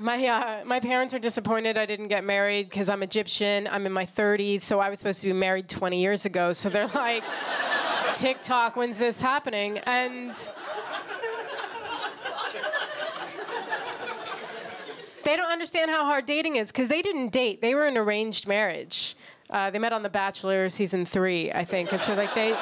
My uh, my parents are disappointed I didn't get married because I'm Egyptian. I'm in my 30s, so I was supposed to be married 20 years ago. So they're like, TikTok, when's this happening? And they don't understand how hard dating is because they didn't date. They were in arranged marriage. Uh, they met on The Bachelor season three, I think, and so like they